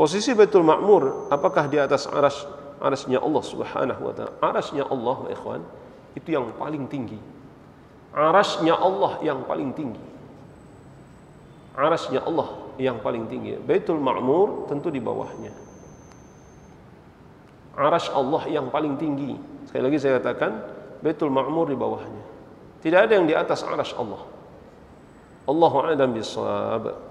Posisi Baitul Ma'mur apakah di atas aras arasnya Allah Subhanahu wa taala? Arasnya Allah, ikhwan, itu yang paling tinggi. Arasnya Allah yang paling tinggi. Arasnya Allah yang paling tinggi. Baitul Ma'mur tentu di bawahnya. Aras Allah yang paling tinggi. Sekali lagi saya katakan, Baitul Ma'mur di bawahnya. Tidak ada yang di atas aras Allah. Allahu a'lam bissawab.